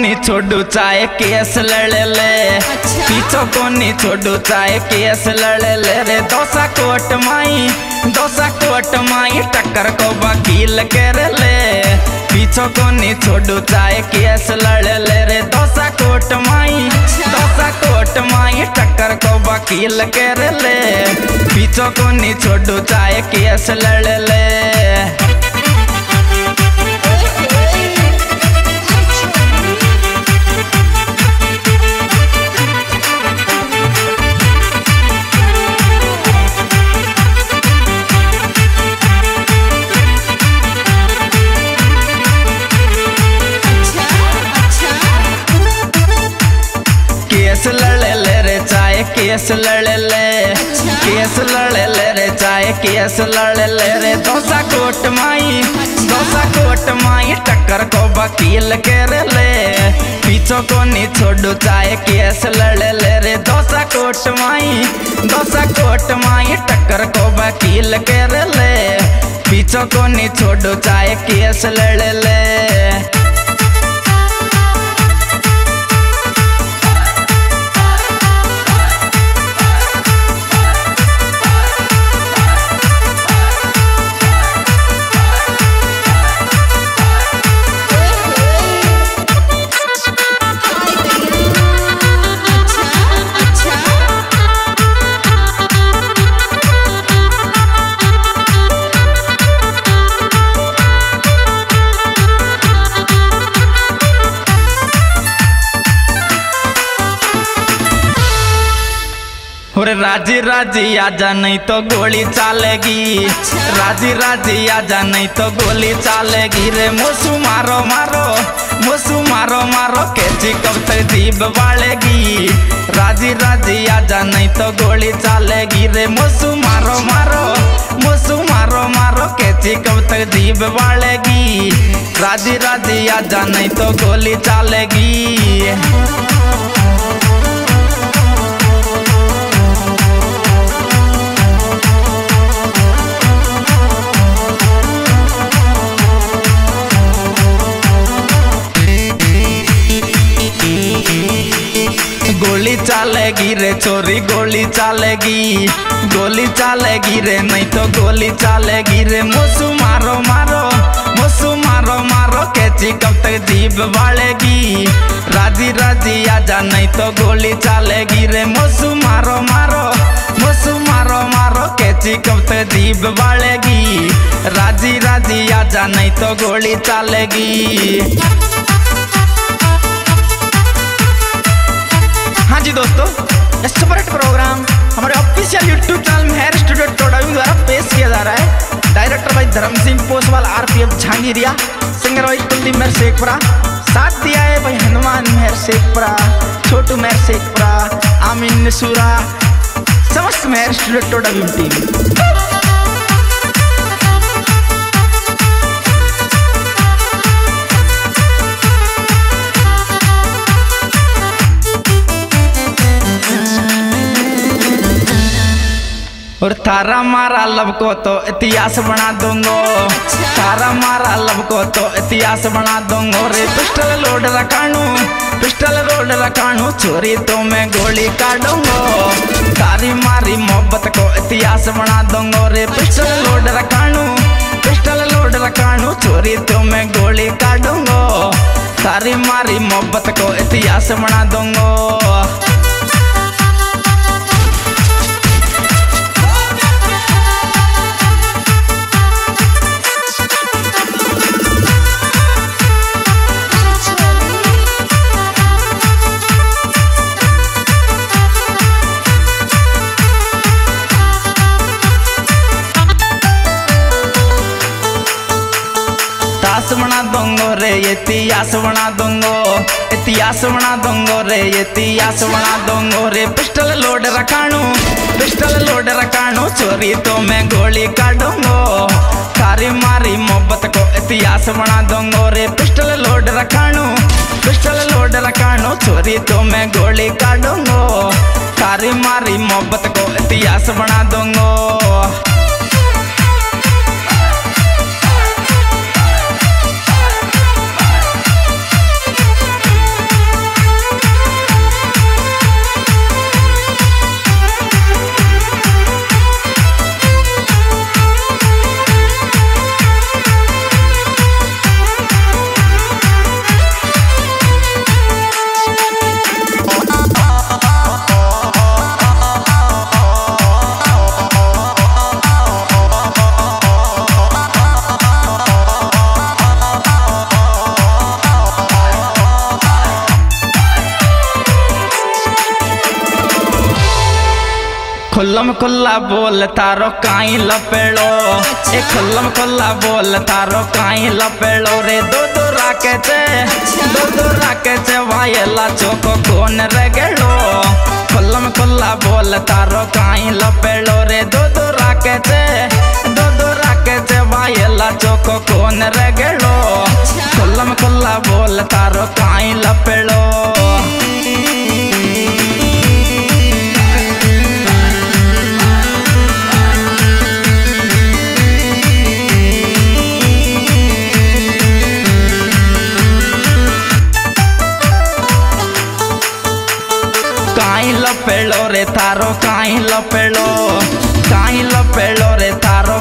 कोनी छोड़ू चाहे केस लड़ ले अच्छा। पीछो कोनी छोड़ू चाहे केस लड़ ले रे। दोसा कोट माई दोसा कोट माई टक्कर को वकील कर ले पीछो कोनी छोड़ू चाहे केस लड़ ले रे। दोसा कोट माई अच्छा। दोसा कोट माई टक्कर को वकील कर ले पीछो कोनी छोड़ू चाहे केस लड़ ले केस लड़ ले। केस लड़ ले रे चाहे केस लड़ ले रे। दोसा कोट माई, दोसा कोट माई टक्कर को वकील कर ले पीछो को नहीं छोड़ू चाहे केस लड़ ले रे। दोसा कोट माई, दोसा कोट माई टक्कर को वकील कर ले पीछो को नहीं छोड़ू चाहे केस लड़ ले राज़ी राज़ी आजा नहीं तो गोली चलेगी। राज़ी राज़ी आजा नहीं तो गोली चलेगी। रे मोसू मारो मारो, मोसू मारो मारो कैची कब तक जीभ राज़ी राज़ी आजा नहीं तो गोली चलेगी। रे मोसू मारो मारो, मोसू मारो मारो कैची कब तक जीभ बालेगी राज़ी राज़ी आजा नहीं तो गोली चलेगी। चलेगी रे, चोरी गोली चलेगी। गोली चलेगी रे, नहीं तो गोली चलेगी रे। मोसू मारो मारो, मोसू मारो मारो, कैची कब तक जीभ बालेगी राज़ी राज़ी, आजा, नहीं तो गोली चलेगी रे। मोसू मारो मारो, मोसू मारो मारो, कैची कब तक जीभ बालेगी राज़ी राज़ी, आजा, नहीं तो गोली चलेगी। हाँ जी दोस्तों, ये सुपरहिट प्रोग्राम हमारे ऑफिशियल यूट्यूब चैनल में हेयर स्टूडियो टोडावी द्वारा पेश किया जा रहा है। डायरेक्टर भाई Dharm Singh Poswal R P F Jhangiria singer भाई कुलदीप मेहर शेखपुरा, साथ दिया है भाई हनुमान मेहर शेखपुरा, छोटू मेहर शेखपुरा, आमीन नसूरा, समस्त मेहर स्टूडियो टोडावी टीम और थारा मारा लब को तो इतिहास बना दूंगो। थारा मारा लब को तो इतिहास बना दूंगो। रे पिस्टल लोड रखाणू, पिस्टल लोड रखाणू, चोरी तो मैं गोली काटूंगो तारी मारी मोहब्बत को इतिहास बना दूंगो। रे पिस्टल लोड रखाणू, पिस्टल लोड रखाणू, चोरी तो मैं गोली काटूंगो तारी मारी मोहब्बत को इतिहास बना दूंगो। रे, इतिहास बना दूंगो, इतिहास बना दूंगो रे, इतिहास बना दूंगो रे। पिस्टल लोड रखाणू, पिस्टल लोड रखाणू, चोरी तो मैं गोली काटूंगो तारी मारी मोहब्बत को इतिहास बना दूंगो रे। पिस्टल लोड रखाणू, पिस्टल लोड रखाणू, चोरी तो मैं गोली काटूंगो तारी मारी मोहब्बत को इतिहास बना दूंगो। खुल्लम खुल्ला बोल तारो काई लपेड़ो। ए खुल्लम खुल्ला बोल तारो काई लपेड़ो। रे दो दो राके चे दो दो राके चे वायला चोको कोन रगड़ो। खुल्लम खुल्ला बोल तारो काई लपेड़ो। रे दो दो राके चे दो दो राके चे वायला चोको कोन रगड़ो। खुल्लम खुल्ला बोल तारो काई लपेड़ो। तारो लपेलो लपेलो रे, तारो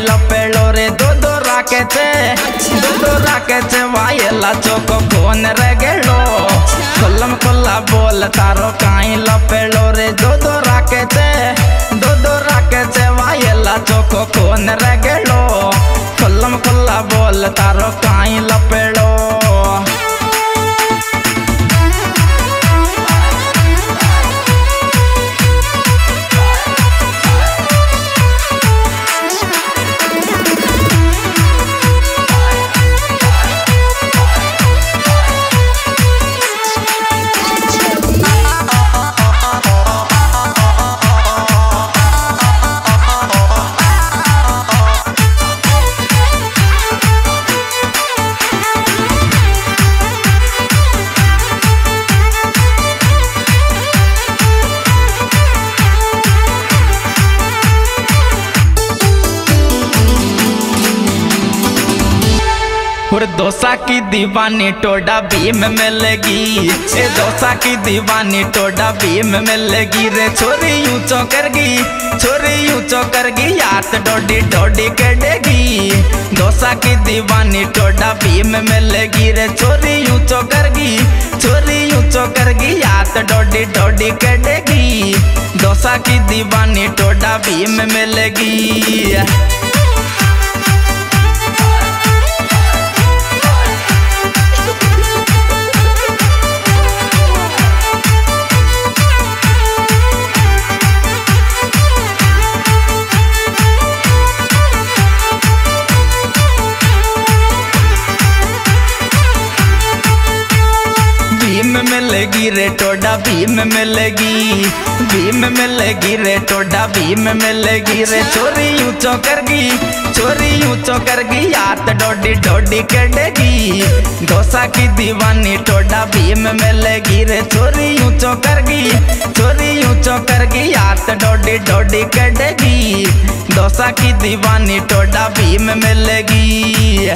लपेलो रे, दो दो राके दो दो राके फ़ोन रे गेलो बोल, तारो कहीं लपेलो रे, दो दो राके दो दो राके फ़ोन रे गेलो कोला बोल, तारो कहीं लपेलो और डोसा की दीवानी टोडा भीम मिलेगी। ए डोसा की दीवानी टोडा भीम मिलेगी। रे, छोरी यूँ चौकरगी, छोरी यूँ चौकरगी यात डोडी डोडी करेगी डोसा की दीवानी टोडा भीम मिलेगी। रे, छोरी यूँ चौकरगी, छोरी यूँ चौकरगी यात डोडी डोडी करेगी डोसा की दीवानी टोडा भीम मिलेगी। भीम मिलेगी रे टोडा भीम मिलेगी भीम मिलेगी रे टोडा भीम मिलेगी। रे चोरी यूँ चौकरगी चोरी यूँ चौकरगी यात डोडी डोडी करेगी डोसा की दीवानी टोडा भीम मिलेगी। रे चोरी यूँ चौकरगी चोरी यूँ चौकरगी यात डोडी डोडी करेगी डोसा की दीवानी टोडा भीम मिलेगी।